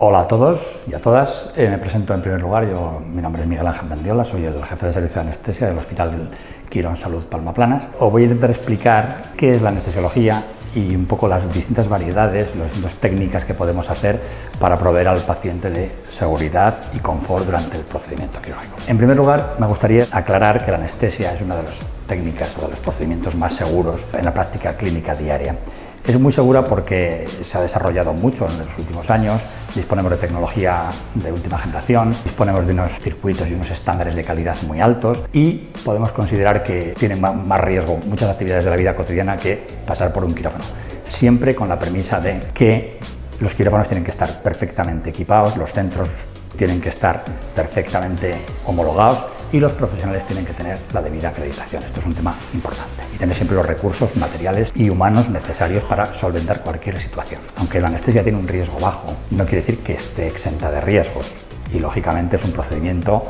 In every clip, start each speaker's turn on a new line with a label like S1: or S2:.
S1: Hola a todos y a todas. Eh, me presento en primer lugar. Yo, mi nombre es Miguel Ángel Mendiola, soy el jefe de servicio de anestesia del Hospital Quirón Salud Palma Planas. Os voy a intentar explicar qué es la anestesiología y un poco las distintas variedades, las distintas técnicas que podemos hacer para proveer al paciente de seguridad y confort durante el procedimiento quirúrgico. En primer lugar, me gustaría aclarar que la anestesia es una de las técnicas o de los procedimientos más seguros en la práctica clínica diaria. Es muy segura porque se ha desarrollado mucho en los últimos años, disponemos de tecnología de última generación, disponemos de unos circuitos y unos estándares de calidad muy altos y podemos considerar que tienen más riesgo muchas actividades de la vida cotidiana que pasar por un quirófano. Siempre con la premisa de que los quirófanos tienen que estar perfectamente equipados, los centros tienen que estar perfectamente homologados y los profesionales tienen que tener la debida acreditación. Esto es un tema importante. Y tener siempre los recursos materiales y humanos necesarios para solventar cualquier situación. Aunque la anestesia tiene un riesgo bajo, no quiere decir que esté exenta de riesgos. Y lógicamente es un procedimiento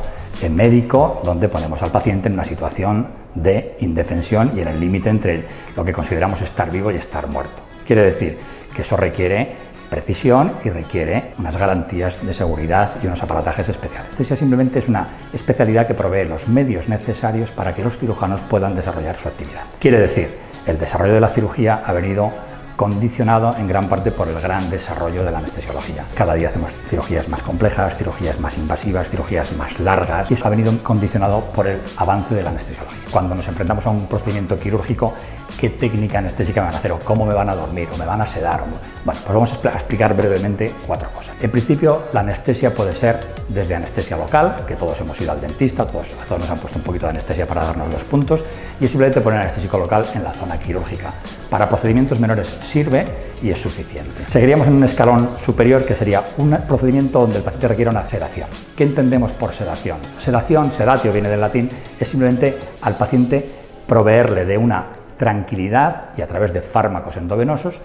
S1: médico donde ponemos al paciente en una situación de indefensión y en el límite entre lo que consideramos estar vivo y estar muerto. Quiere decir que eso requiere precisión y requiere unas garantías de seguridad y unos aparatajes especiales. Anestesia simplemente es una especialidad que provee los medios necesarios para que los cirujanos puedan desarrollar su actividad. Quiere decir, el desarrollo de la cirugía ha venido condicionado en gran parte por el gran desarrollo de la anestesiología. Cada día hacemos cirugías más complejas, cirugías más invasivas, cirugías más largas y eso ha venido condicionado por el avance de la anestesiología. Cuando nos enfrentamos a un procedimiento quirúrgico, ¿qué técnica anestésica me van a hacer o cómo me van a dormir o me van a sedar? Bueno, pues vamos a explicar brevemente cuatro cosas. En principio, la anestesia puede ser desde anestesia local, que todos hemos ido al dentista, todos, a todos nos han puesto un poquito de anestesia para darnos los puntos, y es simplemente poner anestésico local en la zona quirúrgica. Para procedimientos menores sirve y es suficiente. Seguiríamos en un escalón superior que sería un procedimiento donde el paciente requiere una sedación. ¿Qué entendemos por sedación? Sedación, sedatio viene del latín, es simplemente al paciente proveerle de una tranquilidad y a través de fármacos endovenosos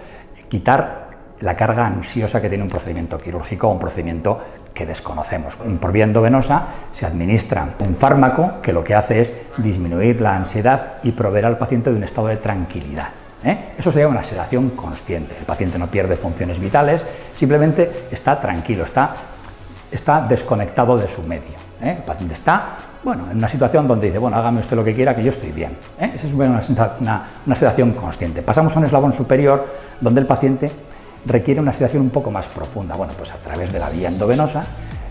S1: quitar la carga ansiosa que tiene un procedimiento quirúrgico o un procedimiento que desconocemos. Por vía endovenosa se administra un fármaco que lo que hace es disminuir la ansiedad y proveer al paciente de un estado de tranquilidad. ¿eh? Eso sería una sedación consciente. El paciente no pierde funciones vitales, simplemente está tranquilo, está, está desconectado de su medio. ¿Eh? El paciente está bueno, en una situación donde dice, bueno, hágame usted lo que quiera, que yo estoy bien. ¿eh? Esa es una, una sedación consciente. Pasamos a un eslabón superior donde el paciente requiere una sedación un poco más profunda. Bueno, pues a través de la vía endovenosa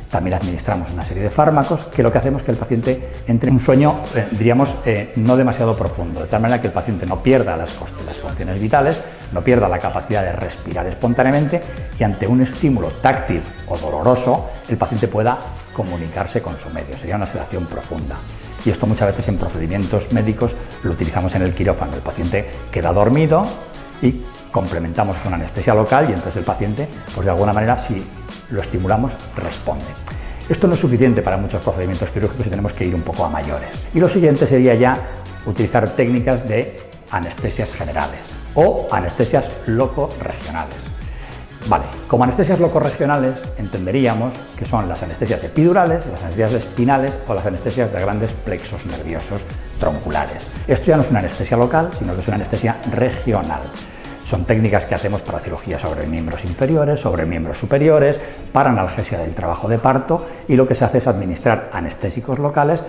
S1: también administramos una serie de fármacos que lo que hacemos es que el paciente entre en un sueño, eh, diríamos, no demasiado profundo, de tal manera que el paciente no pierda las funciones vitales, no pierda la capacidad de respirar espontáneamente y ante un estímulo táctil o doloroso, el paciente pueda comunicarse con su medio. Sería una sedación profunda. Y esto muchas veces en procedimientos médicos lo utilizamos en el quirófano. El paciente queda dormido y complementamos con anestesia local y entonces el paciente, pues de alguna manera, si lo estimulamos, responde. Esto no es suficiente para muchos procedimientos quirúrgicos y tenemos que ir un poco a mayores. Y lo siguiente sería ya utilizar técnicas de anestesias generales o anestesias loco-regionales. Vale, como anestesias loco-regionales entenderíamos que son las anestesias epidurales, las anestesias espinales o las anestesias de grandes plexos nerviosos tronculares. Esto ya no es una anestesia local, sino que es una anestesia regional. Son técnicas que hacemos para cirugía sobre miembros inferiores, sobre miembros superiores, para analgesia del trabajo de parto y lo que se hace es administrar anestésicos locales,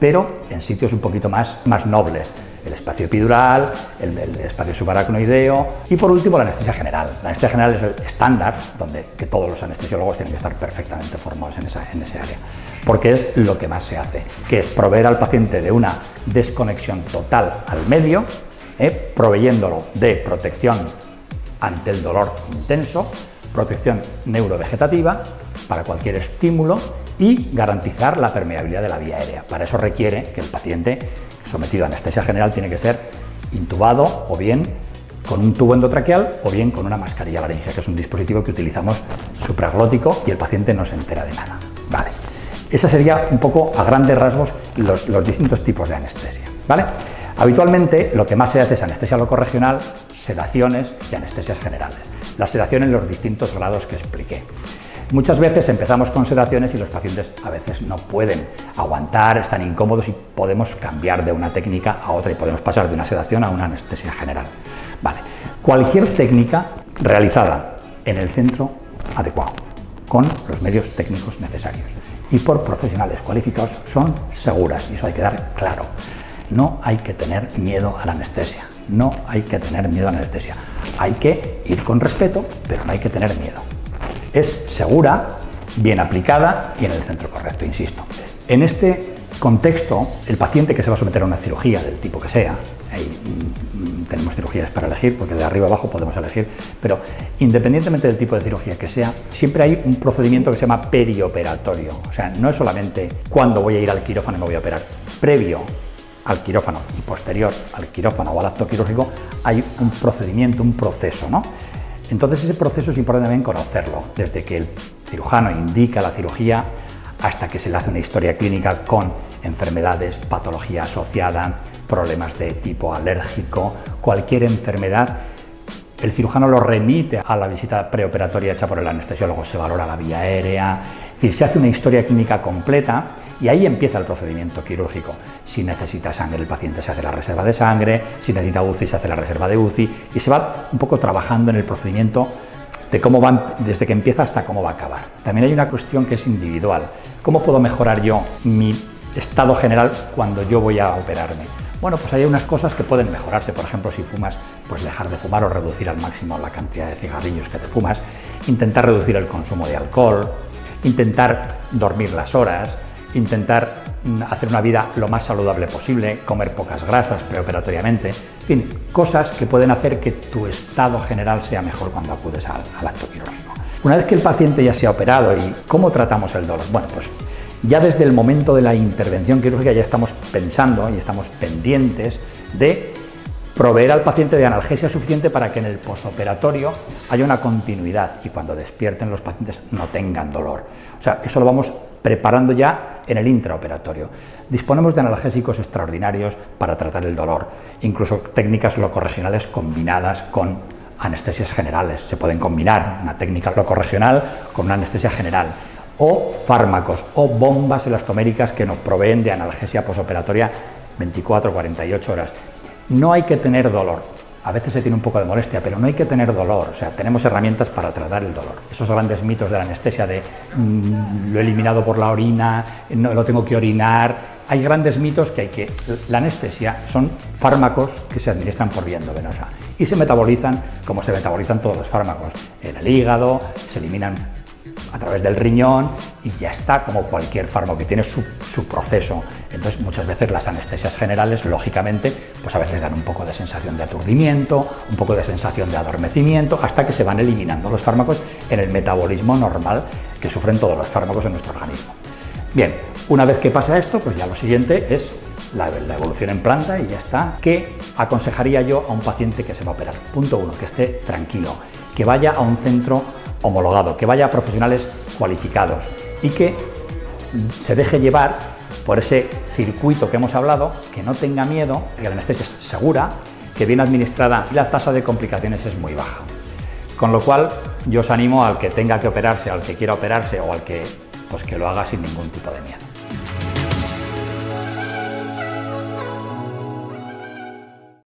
S1: pero en sitios un poquito más, más nobles. El espacio epidural, el, espacio subaracnoideo y por último la anestesia general. La anestesia general es el estándar donde todos los anestesiólogos tienen que estar perfectamente formados en, esa, en área, porque es lo que más se hace, que es proveer al paciente de una desconexión total al medio ¿eh? proveyéndolo de protección ante el dolor intenso, protección neurovegetativa para cualquier estímulo y garantizar la permeabilidad de la vía aérea. Para eso requiere que el paciente sometido a anestesia general tiene que ser intubado o bien con un tubo endotraqueal o bien con una mascarilla laringea, que es un dispositivo que utilizamos supraglótico y el paciente no se entera de nada. Vale. Esa sería un poco a grandes rasgos los, distintos tipos de anestesia. ¿Vale? Habitualmente lo que más se hace es anestesia locorregional, sedaciones y anestesias generales. La sedación en los distintos grados que expliqué. Muchas veces empezamos con sedaciones y los pacientes a veces no pueden aguantar, están incómodos y podemos cambiar de una técnica a otra y podemos pasar de una sedación a una anestesia general. Vale. Cualquier técnica realizada en el centro adecuado, con los medios técnicos necesarios y por profesionales cualificados son seguras y eso hay que dar claro. No hay que tener miedo a la anestesia, no hay que tener miedo a la anestesia. Hay que ir con respeto, pero no hay que tener miedo. Es segura, bien aplicada y en el centro correcto, insisto. En este contexto, el paciente que se va a someter a una cirugía del tipo que sea, mm, tenemos cirugías para elegir, porque de arriba abajo podemos elegir, pero independientemente del tipo de cirugía que sea, siempre hay un procedimiento que se llama perioperatorio. O sea, no es solamente cuando voy a ir al quirófano y me voy a operar. Previo al quirófano y posterior al quirófano o al acto quirúrgico hay un procedimiento, un proceso, ¿no? Entonces ese proceso es importante también conocerlo, desde que el cirujano indica la cirugía hasta que se le hace una historia clínica con enfermedades, patología asociada, problemas de tipo alérgico, cualquier enfermedad. El cirujano lo remite a la visita preoperatoria hecha por el anestesiólogo, se valora la vía aérea, se hace una historia clínica completa y ahí empieza el procedimiento quirúrgico. Si necesita sangre el paciente se hace la reserva de sangre, si necesita UCI se hace la reserva de UCI y se va un poco trabajando en el procedimiento de cómo va, desde que empieza hasta cómo va a acabar. También hay una cuestión que es individual. ¿Cómo puedo mejorar yo mi estado general cuando yo voy a operarme? Bueno, pues hay unas cosas que pueden mejorarse. Por ejemplo, si fumas, pues dejar de fumar o reducir al máximo la cantidad de cigarrillos que te fumas. Intentar reducir el consumo de alcohol. Intentar dormir las horas intentar mm, hacer una vida lo más saludable posible, comer pocas grasas preoperatoriamente, en fin, cosas que pueden hacer que tu estado general sea mejor cuando acudes al, al acto quirúrgico. Una vez que el paciente ya se ha operado y cómo tratamos el dolor, bueno, pues ya desde el momento de la intervención quirúrgica ya estamos pensando y estamos pendientes de proveer al paciente de analgesia suficiente para que en el posoperatorio haya una continuidad y cuando despierten los pacientes no tengan dolor. O sea, eso lo vamos preparando ya en el intraoperatorio. Disponemos de analgésicos extraordinarios para tratar el dolor, incluso técnicas locorregionales combinadas con anestesias generales. Se pueden combinar una técnica locorregional con una anestesia general o fármacos o bombas elastoméricas que nos proveen de analgesia posoperatoria 24-48 horas. No hay que tener dolor. A veces se tiene un poco de molestia, pero no hay que tener dolor. O sea, tenemos herramientas para tratar el dolor. Esos grandes mitos de la anestesia de mm, lo he eliminado por la orina, no lo tengo que orinar. Hay grandes mitos que hay que. La anestesia son fármacos que se administran por vía endovenosa y se metabolizan como se metabolizan todos los fármacos. En el hígado, se eliminan a través del riñón y ya está, como cualquier fármaco que tiene su, proceso. Entonces, muchas veces las anestesias generales, lógicamente, pues a veces dan un poco de sensación de aturdimiento, un poco de sensación de adormecimiento, hasta que se van eliminando los fármacos en el metabolismo normal que sufren todos los fármacos en nuestro organismo. Bien, una vez que pasa esto, pues ya lo siguiente es la, la, evolución en planta y ya está. ¿Qué aconsejaría yo a un paciente que se va a operar? Punto uno, que esté tranquilo, que vaya a un centro homologado, que vaya a profesionales cualificados y que se deje llevar por ese circuito que hemos hablado, que no tenga miedo, que la anestesia es segura, que bien administrada y la tasa de complicaciones es muy baja. Con lo cual, yo os animo al que tenga que operarse, al que quiera operarse o al que, pues que lo haga sin ningún tipo de miedo.